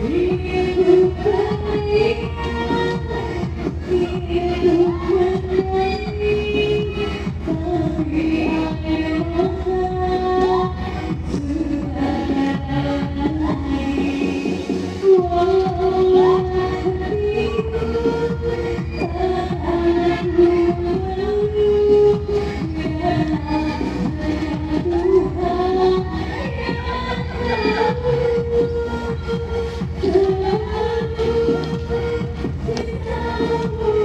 Yeah. Música